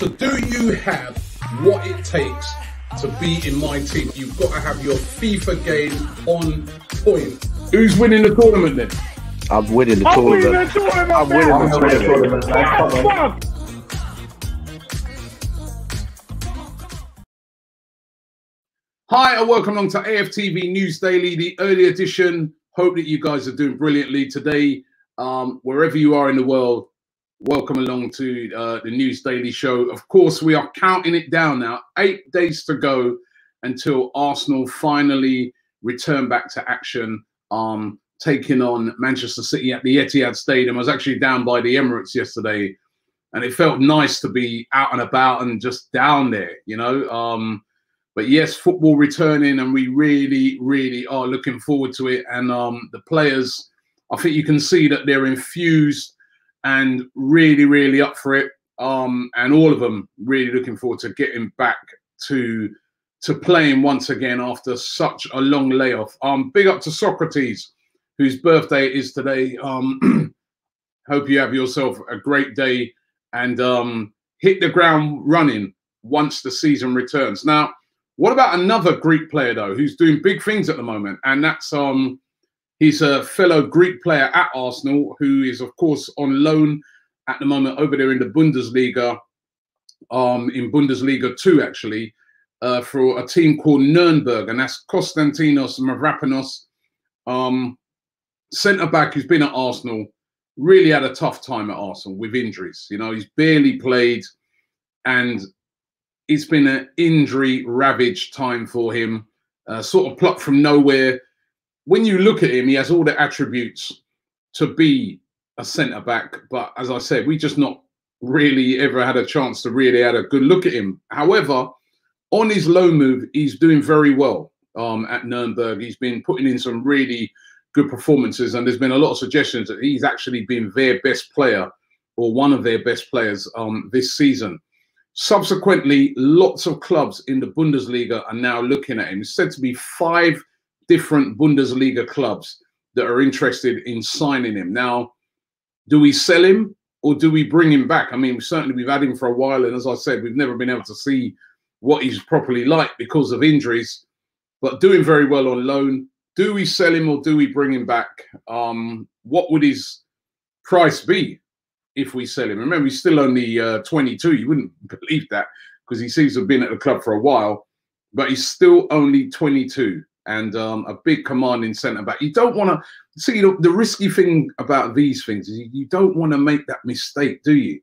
So do you have what it takes to be in my team? You've got to have your FIFA game on point. Who's winning the tournament then? I'm winning the I'm winning the tournament. tournament. I'm winning the tournament. On. Hi, and welcome along to AFTV News Daily, the early edition. Hope that you guys are doing brilliantly today. Um, wherever you are in the world, welcome along to uh, the News Daily Show. Of course, we are counting it down now. Eight days to go until Arsenal finally return back to action, um, taking on Manchester City at the Etihad Stadium. I was actually down by the Emirates yesterday, and it felt nice to be out and about and just down there, you know. Um, but yes, football returning, and we really, really are looking forward to it. And um, the players, I think you can see that they're infused and really, really up for it. Um, and all of them really looking forward to getting back to to playing once again after such a long layoff. Um, big up to Socrates, whose birthday is today. Um, hope you have yourself a great day and um, hit the ground running once the season returns. Now, what about another Greek player though, who's doing big things at the moment, and that's um, he's a fellow Greek player at Arsenal who is of course on loan at the moment over there in the Bundesliga, um, in Bundesliga two actually, uh, for a team called Nuremberg, and that's Konstantinos Mavropanos, um, centre back who's been at Arsenal. Really had a tough time at Arsenal with injuries. You know, he's barely played, and it's been an injury ravaged time for him, uh, sort of plucked from nowhere. When you look at him, he has all the attributes to be a centre back, but as I said, we just not really ever had a chance to really had a good look at him. However, on his loan move, he's doing very well um, at Nuremberg. He's been putting in some really good performances, and there's been a lot of suggestions that he's actually been their best player or one of their best players um, this season. Subsequently, lots of clubs in the Bundesliga are now looking at him. It's said to be five different Bundesliga clubs that are interested in signing him. Now, do we sell him or do we bring him back? I mean, certainly we've had him for a while, and as I said, we've never been able to see what he's properly like because of injuries, but doing very well on loan. Do we sell him or do we bring him back? Um, what would his price be if we sell him? Remember, he's still only uh, 22. You wouldn't believe that because he seems to have been at the club for a while, but he's still only 22 and um, a big commanding centre back. You don't want to see the, the risky thing about these things is you, you don't want to make that mistake, do you?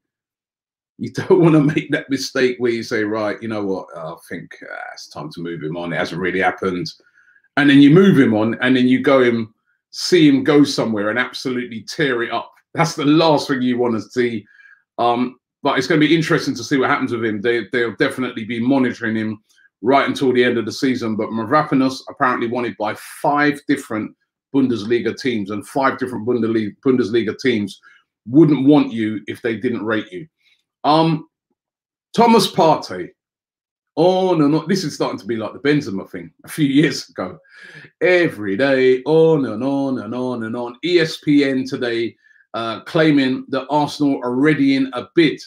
You don't want to make that mistake where you say, right, you know what, I think uh, it's time to move him on. It hasn't really happened. And then you move him on and then you go him, see him go somewhere and absolutely tear it up. That's the last thing you want to see. Um, but it's going to be interesting to see what happens with him. They, they'll definitely be monitoring him right until the end of the season. But Mavropanos apparently wanted by five different Bundesliga teams, and five different Bundesliga, teams wouldn't want you if they didn't rate you. Um, Thomas Partey. Oh no, no, this is starting to be like the Benzema thing a few years ago. Every day, on and on and on and on. ESPN today uh, claiming that Arsenal are ready in a bid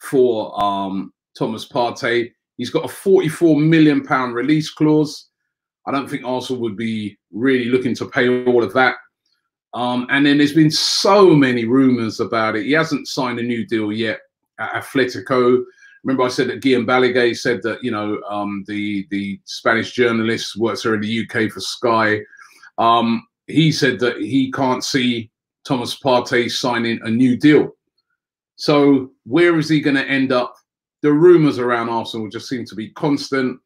for um, Thomas Partey. He's got a 44 million pound release clause. I don't think Arsenal would be really looking to pay all of that. Um, and then there's been so many rumours about it. He hasn't signed a new deal yet at Atletico. Remember, I said that Guillem Balagué said that you know um, the the Spanish journalist works here in the UK for Sky. Um, he said that he can't see Thomas Partey signing a new deal. So where is he going to end up? The rumours around Arsenal just seem to be constant.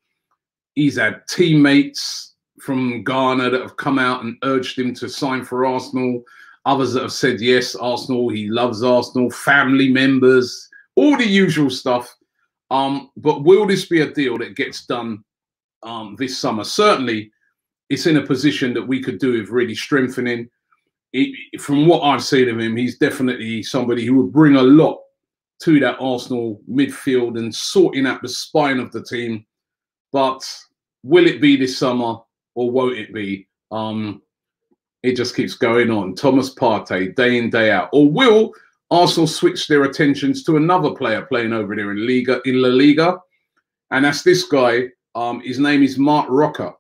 He's had teammates from Ghana that have come out and urged him to sign for Arsenal. Others that have said yes, Arsenal. He loves Arsenal. Family members, all the usual stuff. Um, but will this be a deal that gets done um, this summer? Certainly, it's in a position that we could do with really strengthening. It, from what I've seen of him, he's definitely somebody who would bring a lot to that Arsenal midfield and sorting out the spine of the team. But will it be this summer or won't it be? Um, it just keeps going on. Thomas Partey, day in, day out. Or will Arsenal switch their attentions to another player playing over there in Liga in La Liga, and that's this guy. Um, his name is Marc Roca.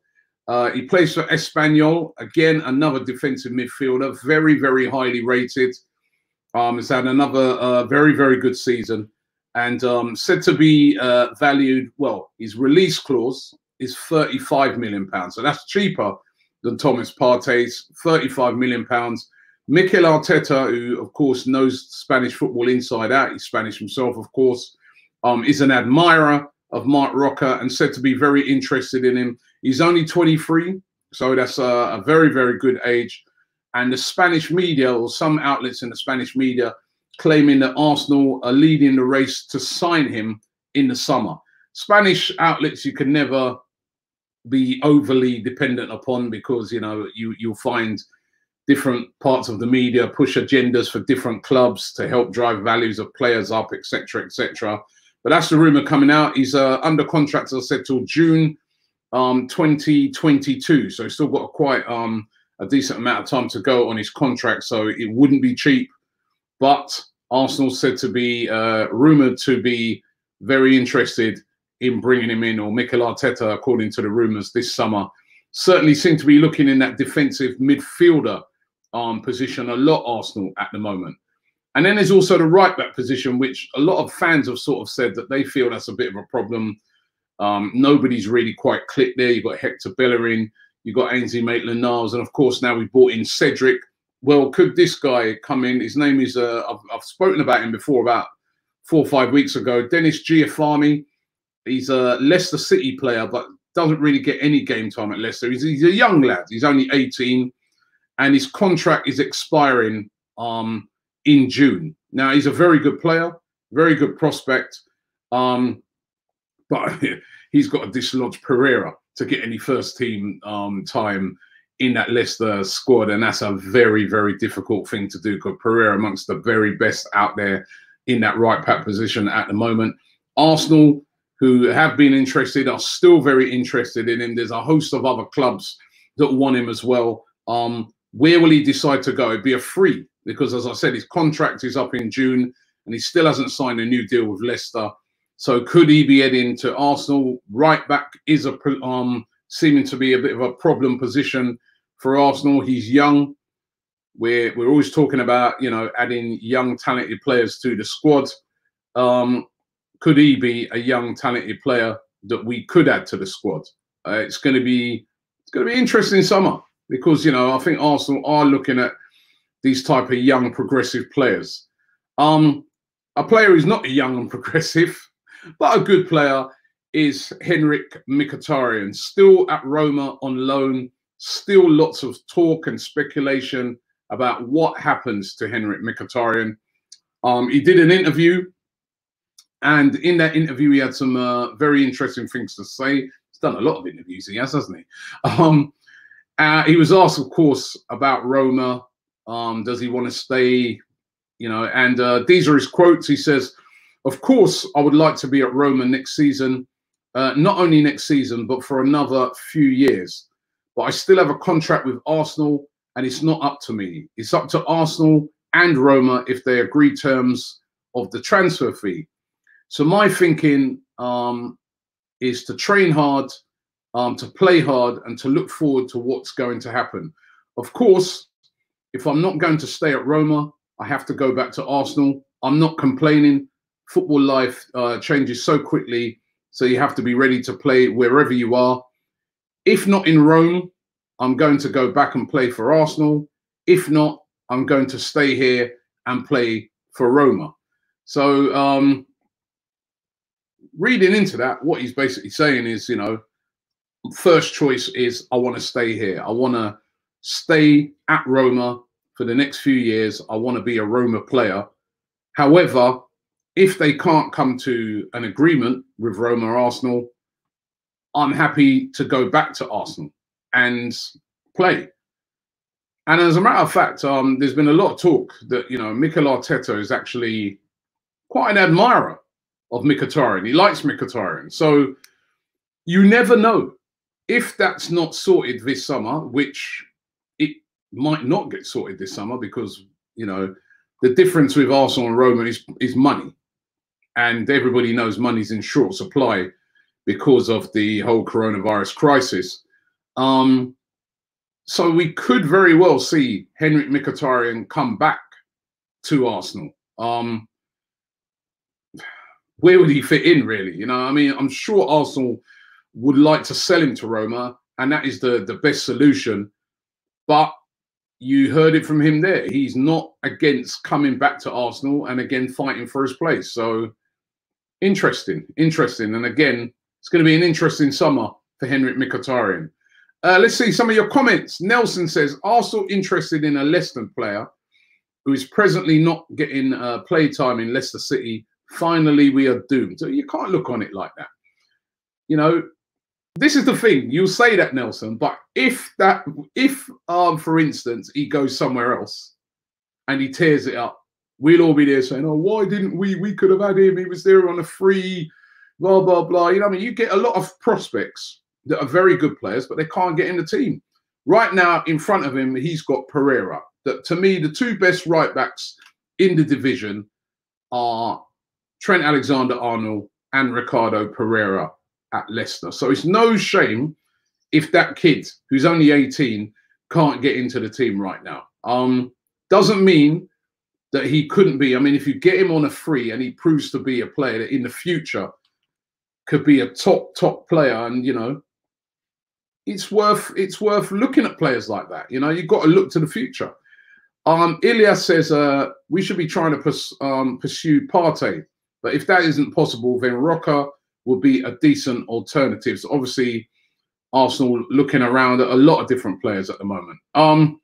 Uh, he plays for Espanyol. Again, another defensive midfielder, very, very highly rated. Um, has had another uh, very, very good season and um, said to be uh, valued. Well, his release clause is 35 million pounds, so that's cheaper than Thomas Partey's 35 million pounds. Mikel Arteta, who of course knows Spanish football inside out, he's Spanish himself, of course, um, is an admirer of Marc Roca and said to be very interested in him. He's only 23, so that's a, a very, very good age. And the Spanish media, or some outlets in the Spanish media, claiming that Arsenal are leading the race to sign him in the summer. Spanish outlets you can never be overly dependent upon because you know you you'll find different parts of the media push agendas for different clubs to help drive values of players up, etc., etc. But that's the rumor coming out. He's uh, under contract, as I said, till June um, 2022. So he's still got a quite um, a decent amount of time to go on his contract. So it wouldn't be cheap. But Arsenal said to be uh, rumored to be very interested in bringing him in, or Mikel Arteta, according to the rumors this summer, certainly seem to be looking in that defensive midfielder um, position a lot, Arsenal, at the moment. And then there's also the right back position, which a lot of fans have sort of said that they feel that's a bit of a problem. Um, nobody's really quite clicked there. You've got Hector Bellerin, you've got Ainsley Maitland Niles, and of course, now we've brought in Cedric. Well, could this guy come in? His name is, uh, I've, I've spoken about him before about four or five weeks ago. Dennis Gyamfi. He's a Leicester City player, but doesn't really get any game time at Leicester. He's, he's a young lad. He's only 18 and his contract is expiring um, in June. Now he's a very good player, very good prospect, um, but he's got to dislodge Pereira to get any first team um, time in that Leicester squad, and that's a very, very difficult thing to do because Pereira amongst the very best out there in that right back position at the moment. Arsenal, who have been interested, are still very interested in him. There's a host of other clubs that want him as well. Um, where will he decide to go? It'd be a free because, as I said, his contract is up in June and he still hasn't signed a new deal with Leicester. So could he be heading to Arsenal? Right back is a um, seeming to be a bit of a problem position for Arsenal. He's young. We're we're always talking about you know adding young talented players to the squad. Um, could he be a young talented player that we could add to the squad? Uh, it's going to be it's going to be interesting summer because you know I think Arsenal are looking at these type of young progressive players. Um, a player who's not young and progressive, but a good player is Henrik Mkhitaryan, still at Roma on loan. Still lots of talk and speculation about what happens to Henrik Mkhitaryan. Um, he did an interview, and in that interview, he had some uh, very interesting things to say. He's done a lot of interviews, he has, hasn't he? Um, uh, he was asked, of course, about Roma. Um, does he want to stay? You know, and uh, these are his quotes. He says, "Of course, I would like to be at Roma next season. Uh, not only next season, but for another few years. But I still have a contract with Arsenal, and it's not up to me. It's up to Arsenal and Roma if they agree terms of the transfer fee. So my thinking um, is to train hard." um, to play hard and to look forward to what's going to happen. Of course, if I'm not going to stay at Roma, I have to go back to Arsenal. I'm not complaining. Football life uh, changes so quickly, so you have to be ready to play wherever you are. If not in Rome, I'm going to go back and play for Arsenal. If not, I'm going to stay here and play for Roma. So, um, reading into that, what he's basically saying is, you know, first choice is I want to stay here. I want to stay at Roma for the next few years. I want to be a Roma player. However, if they can't come to an agreement with Roma Arsenal, I'm happy to go back to Arsenal and play. And as a matter of fact, um, there's been a lot of talk that you know Mikel Arteta is actually quite an admirer of Mkhitaryan. He likes Mkhitaryan, so you never know if that's not sorted this summer, which it might not get sorted this summer because, you know, the difference with Arsenal and Roma is is money, and everybody knows money's in short supply because of the whole coronavirus crisis. Um, so we could very well see Henrik Mkhitaryan come back to Arsenal. Um, where would he fit in, really? You know, I mean, I'm sure Arsenal would like to sell him to Roma, and that is the the best solution. But you heard it from him there. He's not against coming back to Arsenal and again fighting for his place. So interesting, interesting. And again, it's going to be an interesting summer for Henrik Mkhitaryan. Uh, let's see some of your comments. Nelson says Arsenal interested in a Leicester player who is presently not getting uh, play time in Leicester City. Finally, we are doomed. So you can't look on it like that. You know, this is the thing. You'll say that, Nelson, but if that, if, um, for instance, he goes somewhere else and he tears it up, we'll all be there saying, "Oh, why didn't we? We could have had him. He was there on a free." Blah blah blah. You know, I mean, you get a lot of prospects that are very good players, but they can't get in the team. Right now, in front of him, he's got Pereira. That to me, the two best right backs in the division are Trent Alexander Arnold and Ricardo Pereira at Leicester. So it's no shame if that kid who's only 18 can't get into the team right now. Um, doesn't mean that he couldn't be. I mean, if you get him on a free and he proves to be a player that in the future could be a top top player, and you know, it's worth it's worth looking at players like that. You know, you've got to look to the future. Um, Ilya says uh, we should be trying to pers- um, pursue Partey, but if that isn't possible, then Roca would be a decent alternative. So obviously, Arsenal looking around at a lot of different players at the moment. Um,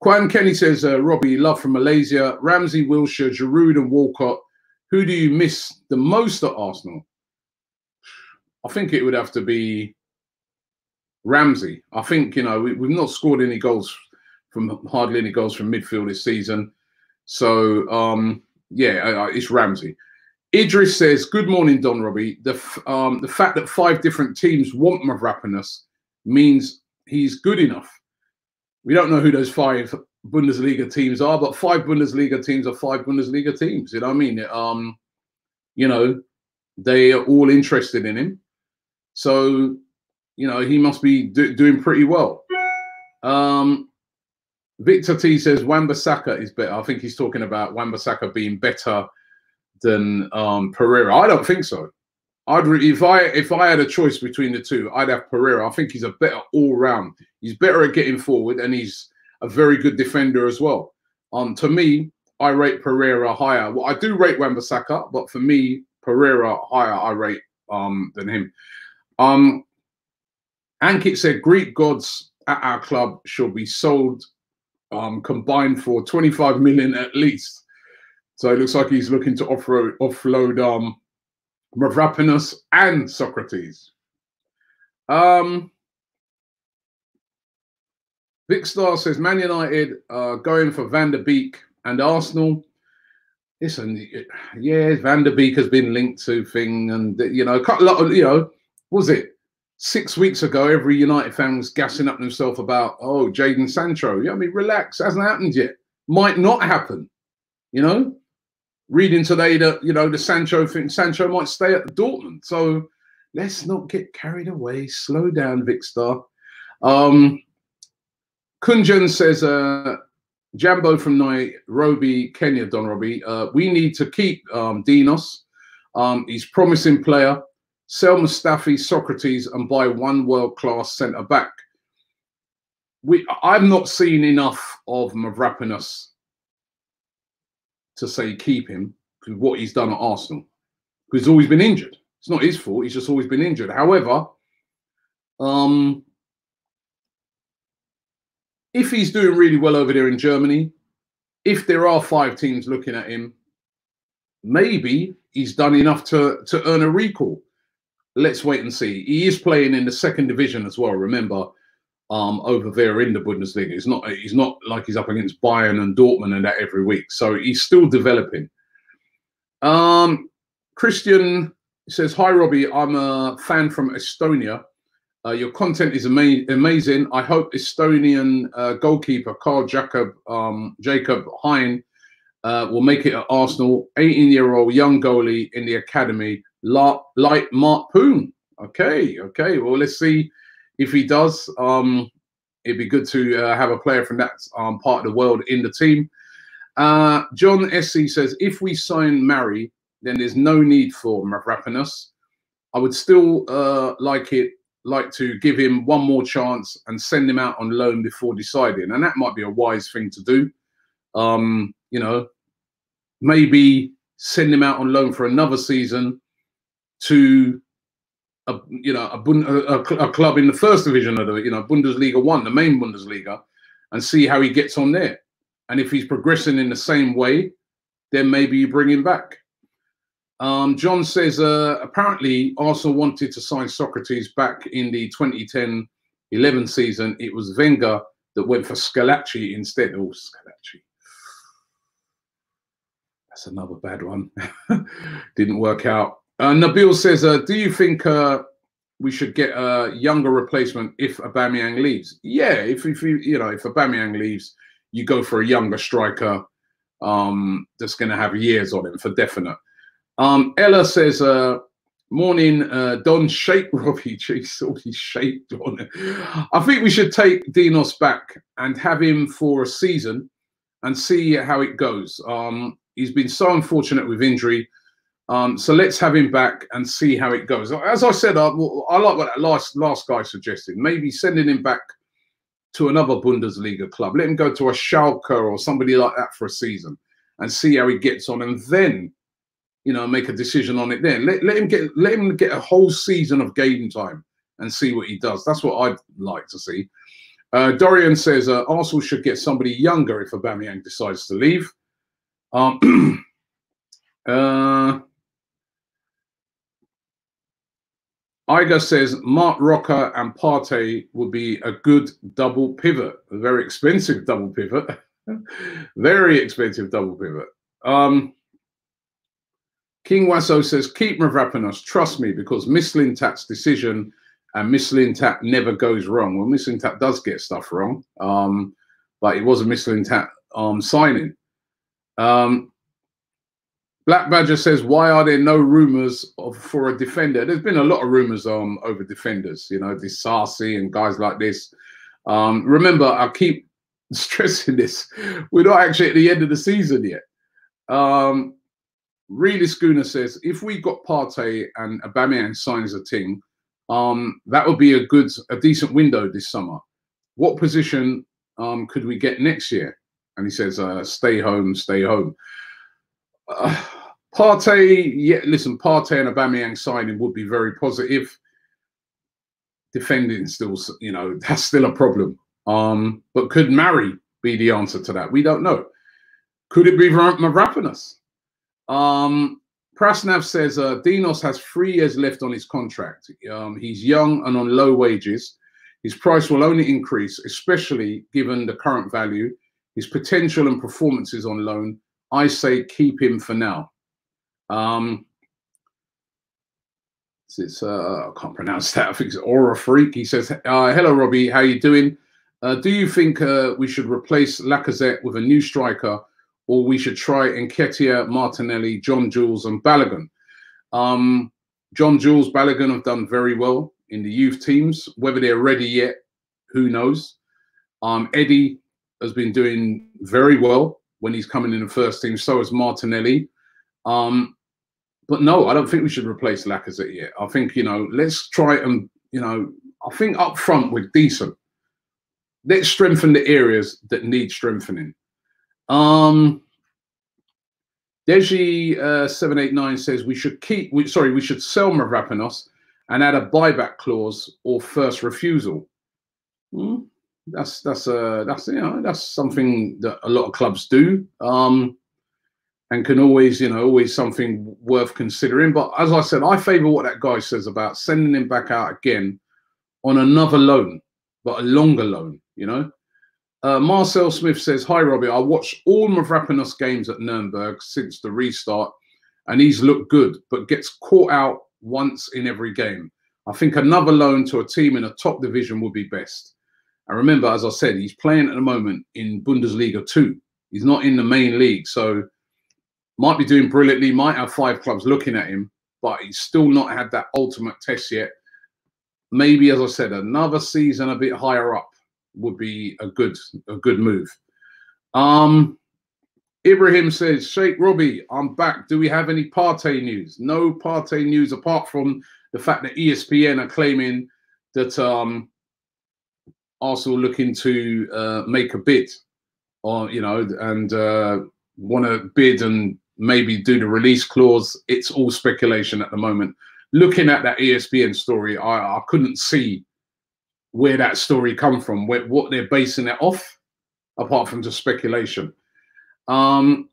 Quan Kenny says, uh, Robbie, love from Malaysia. Ramsey, Wilshere, Giroud, and Walcott. Who do you miss the most at Arsenal? I think it would have to be Ramsey. I think, you know, we, have not scored any goals from hardly any goals from midfield this season. So, um, yeah, it's Ramsey. Idris says, "Good morning, Don Robbie. The um, the fact that five different teams want Mavropanos means he's good enough. We don't know who those five Bundesliga teams are, but five Bundesliga teams are five Bundesliga teams. You know what I mean? Um, you know, they are all interested in him, so you know he must be do doing pretty well." Um, Victor T says Wan-Bissaka is better. I think he's talking about Wan-Bissaka being better than um, Pereira. I don't think so. I'd re- if I if I had a choice between the two, I'd have Pereira. I think he's a better all round. He's better at getting forward, and he's a very good defender as well. Um, to me, I rate Pereira higher. Well, I do rate Wan-Bissaka, but for me, Pereira higher. I rate um than him. Um, Ankit said Greek gods at our club shall be sold um combined for 25 million at least. So it looks like he's looking to offload, offload um, Mavropanos and Socrates. Um, Vic Star says Man United are going for Van der Beek and Arsenal. Listen, yeah, Van der Beek has been linked to thing, and you know, a lot of you know, was it six weeks ago? Every United fan was gassing up himself about oh Jadon Sancho. Yeah, I mean, relax, hasn't happened yet. Might not happen. You know, reading today that you know the Sancho thing, Sancho might stay at Dortmund. So let's not get carried away. Slow down, Vicstar. Um, Kunjan says, uh, Jambo from Nairobi, Kenya, Don Robbie. Uh, we need to keep um, Dinos. Um, he's promising player. Sell Mustafi, Socrates, and buy one world class centre back. We, I've not seen enough of Mavropanos to say keep him because what he's done at Arsenal. Because he's always been injured. It's not his fault. He's just always been injured. However, um, if he's doing really well over there in Germany, if there are five teams looking at him, maybe he's done enough to to earn a recall. Let's wait and see. He is playing in the second division as well. Remember, um, over there in the Bundesliga. He's not he's not like he's up against Bayern and Dortmund and that every week. So he's still developing. Um, Christian says, "Hi Robbie, I'm a fan from Estonia. Uh, your content is ama- amazing. I hope Estonian uh, goalkeeper Karl Jakob um, Jakob Hein uh, will make it at Arsenal. 18 year old young goalie in the academy, like Mart Poom. Okay, okay. Well, let's see if he does. Um, it'd be good to uh, have a player from that um, part of the world in the team. Uh, John SC says if we sign Mari, then there's no need for Mavropanos. I would still uh, like it, like to give him one more chance and send him out on loan before deciding, and that might be a wise thing to do. Um, you know, maybe send him out on loan for another season to a you know a, a, a, club in the first division of the you know Bundesliga one, the main Bundesliga, and see how he gets on there. And if he's progressing in the same way, then maybe you bring him back. Um, John says uh, apparently Arsenal wanted to sign Socrates back in the 2010 11 season. It was Wenger that went for Squillaci instead. Oh, Squillaci. That's another bad one. Didn't work out. Uh, Nabil says, uh, "Do you think uh, we should get a younger replacement if Aubameyang leaves?" Yeah, if if you you know if Aubameyang leaves, you go for a younger striker um, that's going to have years on him for definite. Um, Ella says, uh, "Morning, uh, Don Shape Robbie. Jeez, all these shaped on. I think we should take Dinos back and have him for a season and see how it goes. Um, he's been so unfortunate with injury." Um, so let's have him back and see how it goes. As I said, I, I like what that last last guy suggested. Maybe sending him back to another Bundesliga club. Let him go to a Schalke or somebody like that for a season and see how he gets on, and then you know make a decision on it. Then let, let him get let him get a whole season of game time and see what he does. That's what I'd like to see. Uh, Dorian says uh, Arsenal should get somebody younger if Aubameyang decides to leave. Um, uh, Iger says Marc Roca and Partey would be a good double pivot, a very expensive double pivot, very expensive double pivot. Um, King Wasso says keep Mavropanos, trust me, because Mislintat's decision and Mislintat never goes wrong. Well, Mislintat does get stuff wrong, um, but it was a Mislintat um, signing. Um, Black Badger says, "Why are there no rumors of for a defender?" There's been a lot of rumors um over defenders. You know, this Sarsi and guys like this. Um, remember, I keep stressing this. We're not actually at the end of the season yet. Um, really, Schooner says, if we got Partey and Aubameyang signs a team, um, that would be a good, a decent window this summer. What position um, could we get next year? And he says, uh, stay home, stay home. Partey, yeah, listen, Partey and Aubameyang signing would be very positive. Defending still, you know, that's still a problem. Um, but could Mari be the answer to that? We don't know. Could it be Mavropanos? Um, Prasnav says uh, Dinos has three years left on his contract. Um, he's young and on low wages. His price will only increase, especially given the current value, his potential and performances on loan. I say keep him for now. Um, it's uh, I can't pronounce that. I think it's Aura Freak. He says, uh, "Hello, Robbie. How you doing? Uh, do you think uh, we should replace Lacazette with a new striker, or we should try Nketiah, Martinelli, John Jules, and Balogun? Um, John Jules, Balogun have done very well in the youth teams. Whether they're ready yet, who knows? Um, Eddie has been doing very well when he's coming in the first team. So is Martinelli. Um, but no, I don't think we should replace Lacazette yet. I think you know, let's try and you know, I think up front we're decent. Let's strengthen the areas that need strengthening. Um, Deji uh, seven eight nine says we should keep. We, sorry, we should sell Mavropanos and add a buyback clause or first refusal. Hmm, that's that's uh that's you know that's something that a lot of clubs do. Um, and can always, you know, always something worth considering. But as I said, I favour what that guy says about sending him back out again on another loan, but a longer loan, you know. Uh, Marcel Smith says, Hi, Robbie. I watched all Mavropanos games at Nuremberg since the restart, and he's looked good, but gets caught out once in every game. I think another loan to a team in a top division would be best. And remember, as I said, he's playing at the moment in Bundesliga 2. He's not in the main league, so might be doing brilliantly. Might have five clubs looking at him, but he's still not had that ultimate test yet. Maybe, as I said, another season a bit higher up would be a good a good move. Um, Ibrahim says, Sheikh Robbie, I'm back. Do we have any Partey news? No Partey news apart from the fact that ESPN are claiming that um, Arsenal looking to uh, make a bid, or you know, and uh, want to bid and maybe do the release clause. It's all speculation at the moment. Looking at that ESPN story, I, I couldn't see where that story come from, where, what they're basing it off, apart from just speculation. Um,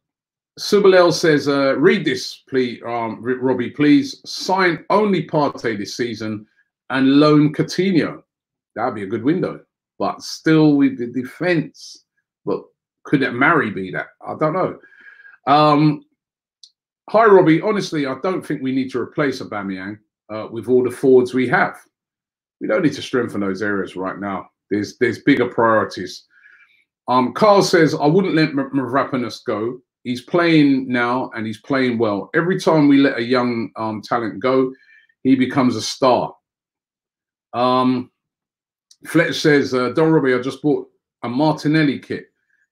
Subalel says, uh, read this, please, um, Robbie, please. Sign only Partey this season and loan Coutinho. That'd be a good window. But still with the defense. But could it Mari be that? I don't know. Um, hi, Robbie. Honestly, I don't think we need to replace Aubameyang uh, with all the forwards we have. We don't need to strengthen those areas right now. There's there's bigger priorities. Um, Carl says I wouldn't let Mavropanos go. He's playing now and he's playing well. Every time we let a young um, talent go, he becomes a star. Um, Fletch says, uh, Don Robbie, I just bought a Martinelli kit.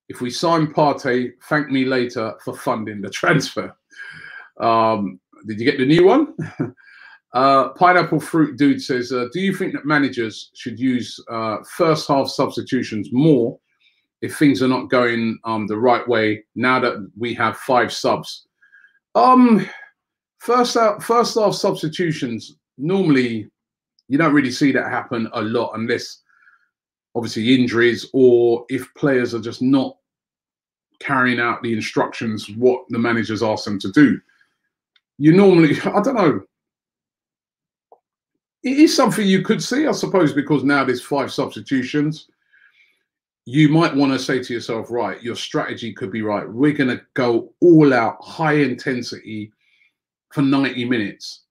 If we sign Partey, thank me later for funding the transfer. Um, did you get the new one? uh, Pineapple Fruit Dude says, uh, Do you think that managers should use uh, first half substitutions more if things are not going um, the right way now that we have five subs? Um, first out, first half substitutions normally you don't really see that happen a lot unless obviously injuries or if players are just not carrying out the instructions what the managers ask them to do. You normally, I don't know. It is something you could see, I suppose, because now there's five substitutions. You might want to say to yourself, right, your strategy could be right. We're going to go all out, high intensity for 90 minutes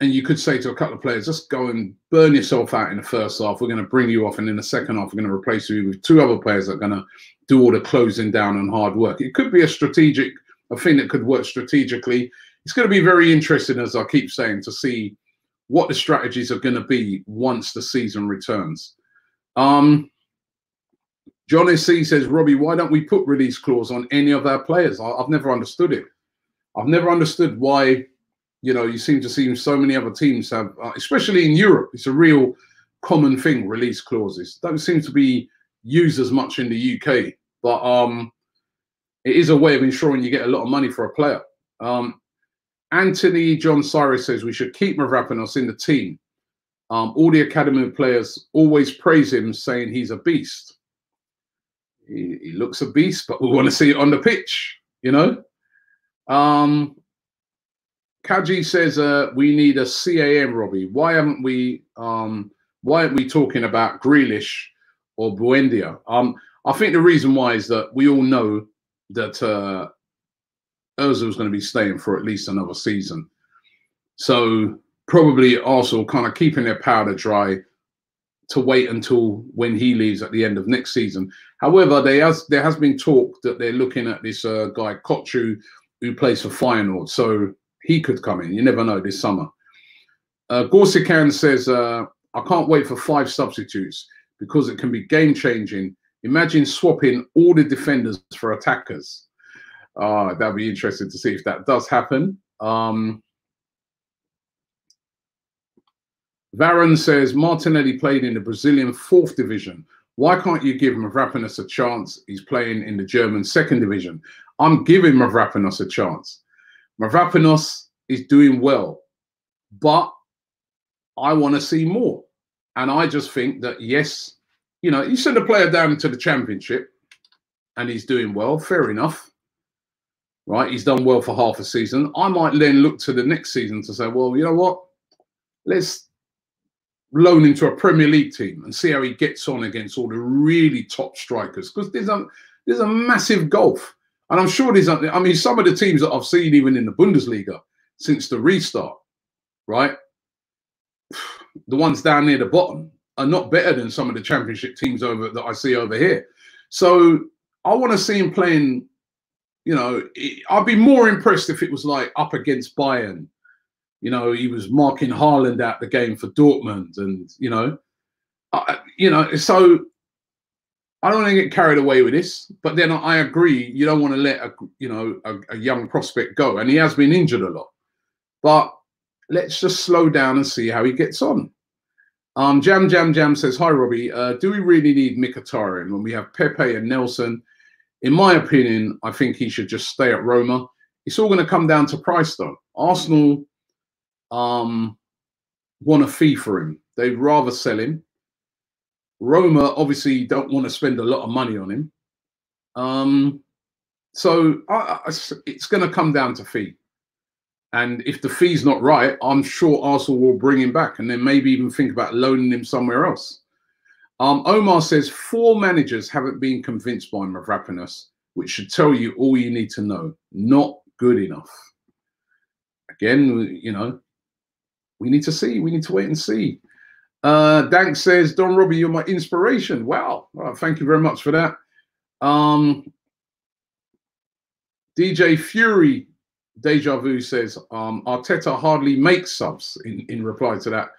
and you could say to a couple of players, just go and burn yourself out in the first half. We're going to bring you off, and in the second half, we're going to replace you with two other players that are going to do all the closing down and hard work. It could be a strategic, a thing that could work strategically. It's going to be very interesting, as I keep saying, to see what the strategies are going to be once the season returns. Um, John SC says, Robbie, why don't we put release clause on any of our players? I, I've never understood it. I've never understood why you know, you seem to see so many other teams have, uh, especially in Europe, it's a real common thing. Release clauses don't seem to be used as much in the UK, but um, it is a way of ensuring you get a lot of money for a player. Um, Anthony John Cyrus says we should keep Mavropanos in the team. Um, all the academy players always praise him, saying he's a beast. He, he looks a beast, but we want to see it on the pitch, you know. Um, Kaji says uh, we need a CAM, Robbie. Why haven't we? Um, why aren't we talking about Grealish or Buendia? Um, I think the reason why is that we all know that uh, is going to be staying for at least another season. So probably also kind of keeping their powder dry to wait until when he leaves at the end of next season. However, there has there has been talk that they're looking at this uh, guy Kökçü who plays for Feyenoord. So he could come in. You never know this summer. Uh, Gorsican says, uh, I can't wait for five substitutes because it can be game changing. Imagine swapping all the defenders for attackers. Uh, that'd be interesting to see if that does happen. Um, Varon says Martinelli played in the Brazilian fourth division. Why can't you give Mavropanos a chance? He's playing in the German second division. I'm giving Mavropanos a chance. Mavropanos is doing well, but I want to see more. And I just think that, yes, you know, you send a player down to the championship and he's doing well, fair enough. Right? He's done well for half a season. I might then look to the next season to say, well, you know what? Let's loan into a Premier League team and see how he gets on against all the really top strikers. Because there's a there's a massive gulf. And I'm sure there's. I mean, some of the teams that I've seen even in the Bundesliga since the restart, right? The ones down near the bottom are not better than some of the championship teams over that I see over here. So I want to see him playing. You know, I'd be more impressed if it was like up against Bayern. You know, he was marking Haaland out the game for Dortmund, and you know, uh, you know, so I don't want to get carried away with this. But then I agree, you don't want to let a you know a, a young prospect go, and he has been injured a lot. But let's just slow down and see how he gets on. Um, Jam Jam Jam says, Hi, Robbie. Uh, do we really need Mkhitaryan when we have Pepe and Nelson? In my opinion, I think he should just stay at Roma. It's all going to come down to price, though. Arsenal um, want a fee for him. They'd rather sell him. Roma obviously don't want to spend a lot of money on him. Um, so I, I, it's going to come down to fee. And if the fee's not right, I'm sure Arsenal will bring him back and then maybe even think about loaning him somewhere else. Um, Omar says four managers haven't been convinced by Mavropanos, which should tell you all you need to know. Not good enough. Again, you know, we need to see. We need to wait and see. Uh, Dank says, Don Robbie, you're my inspiration. Wow. Thank you very much for that. Um, DJ Fury Deja Vu says um, Arteta hardly makes subs in, in reply to that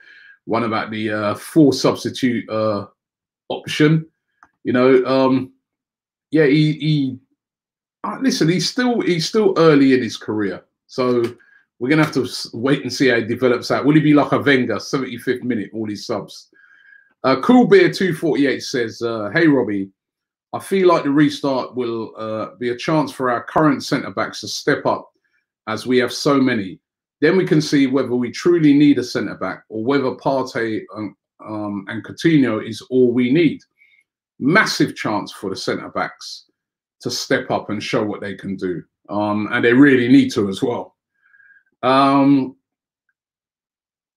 one about the uh, four substitute uh, option. You know, um, yeah, he, he uh, listen. He's still he's still early in his career, so we're gonna have to wait and see how he develops out. Will he be like a Wenger, 75th minute, all these subs? Uh, cool Beer 248 says, uh, "Hey Robbie, I feel like the restart will uh, be a chance for our current centre backs to step up as we have so many. Then we can see whether we truly need a centre back or whether Partey um, um, and Coutinho is all we need. Massive chance for the centre backs to step up and show what they can do. Um, and they really need to as well. Um,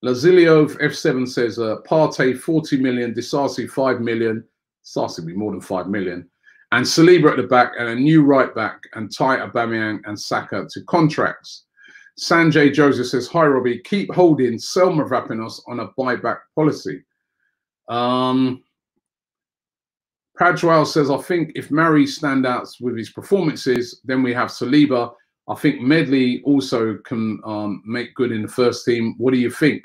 Lazilio F7 says uh, Partey 40 million, Disasi 5 million. Disasi be more than 5 million and Saliba at the back and a new right back and tie Aubameyang and Saka to contracts. Sanjay Joseph says, Hi, Robbie, keep holding Selma Mavropanos on a buyback policy. Um, Padwell says, I think if Mari standouts with his performances, then we have Saliba. I think Medley also can um, make good in the first team. What do you think?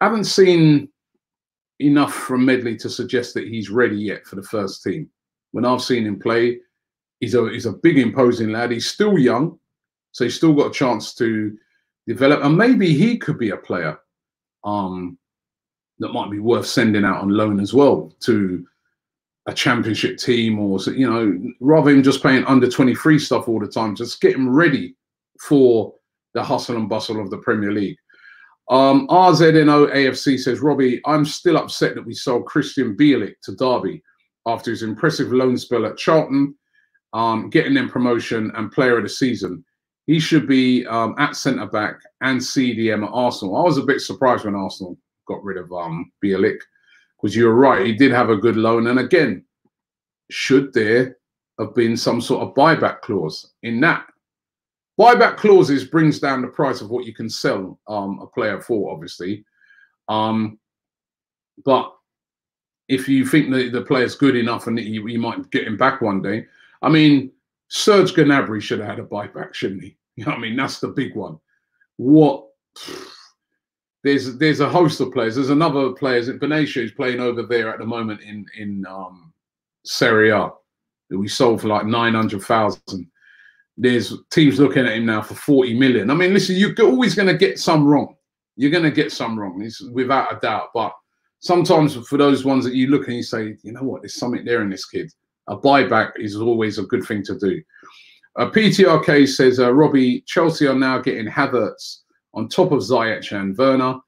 I haven't seen enough from Medley to suggest that he's ready yet for the first team when I've seen him play, he's a he's a big imposing lad. He's still young, so he's still got a chance to develop, and maybe he could be a player um, that might be worth sending out on loan as well to a championship team, or you know, rather than just playing under twenty three stuff all the time, just get him ready for the hustle and bustle of the Premier League. Um, RZNO AFC says, Robbie, I'm still upset that we sold Krystian Bielik to Derby after his impressive loan spell at Charlton, um, getting them promotion and player of the season. He should be um, at centre back and CDM at Arsenal. I was a bit surprised when Arsenal got rid of um, Bielik because you're right. He did have a good loan. And again, should there have been some sort of buyback clause in that? Buyback clauses brings down the price of what you can sell um, a player for, obviously. Um, but if you think that the player's good enough and you, you might get him back one day. I mean, Serge Gnabry should have had a buyback, shouldn't he? You know I mean? That's the big one. What? There's there's a host of players. There's another player, Bennacer, who's playing over there at the moment in in um, Serie A that we sold for like nine hundred thousand. There's teams looking at him now for forty million. I mean, listen, you're always going to get some wrong. You're going to get some wrong, it's without a doubt. But sometimes for those ones that you look and you say, you know what, there's something there in this kid. A buyback is always a good thing to do. Uh, PTRK says, uh, Robbie, Chelsea are now getting Havertz on top of Ziyech and Werner.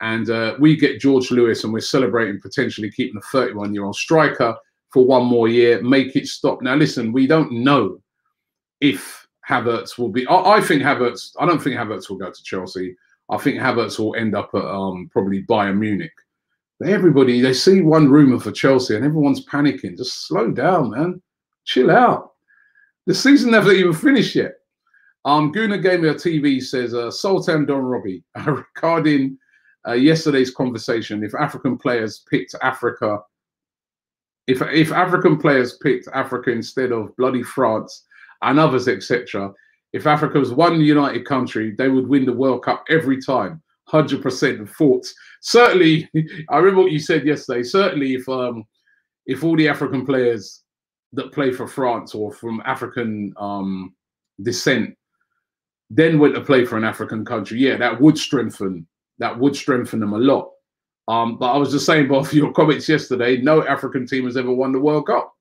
And uh, we get George Lewis and we're celebrating potentially keeping a 31 year old striker for one more year. Make it stop. Now, listen, we don't know if Havertz will be. I, I think Havertz, I don't think Havertz will go to Chelsea. I think Havertz will end up at um, probably Bayern Munich everybody they see one rumor for Chelsea and everyone's panicking. Just slow down, man. Chill out. The season never even finished yet. Um, Guna Gamer TV says uh, Sultan Don Robbie regarding uh, yesterday's conversation. If African players picked Africa if if African players picked Africa instead of bloody France and others, etc., if Africa was one united country, they would win the World Cup every time, hundred percent. Of thoughts certainly. I remember what you said yesterday. Certainly, if um if all the African players that play for France or from African um descent then went to play for an African country, yeah, that would strengthen that would strengthen them a lot. Um, but I was just saying, both your comments yesterday, no African team has ever won the World Cup.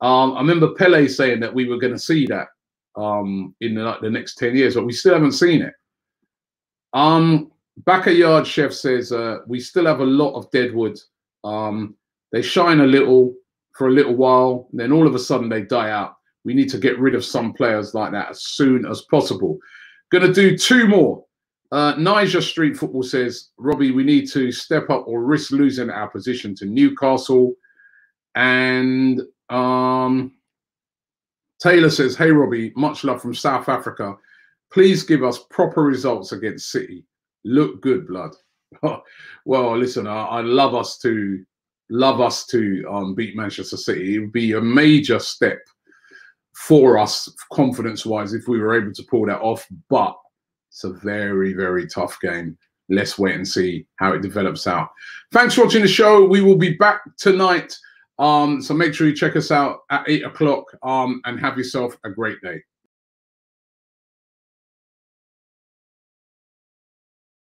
Um, I remember Pele saying that we were going to see that um, in the, like, the next 10 years, but we still haven't seen it. Um, Backyard Chef says uh, we still have a lot of deadwood. Um, they shine a little for a little while, then all of a sudden they die out. We need to get rid of some players like that as soon as possible. Going to do two more. Uh, Niger Street Football says, Robbie, we need to step up or risk losing our position to Newcastle. And um, Taylor says, Hey, Robbie, much love from South Africa. Please give us proper results against City. Look good, blood. well, listen, I, I, love us to love us to um, beat Manchester City. It would be a major step for us confidence wise if we were able to pull that off. But it's a very, very tough game. Let's wait and see how it develops out. Thanks for watching the show. We will be back tonight. Um, so make sure you check us out at eight o'clock um, and have yourself a great day.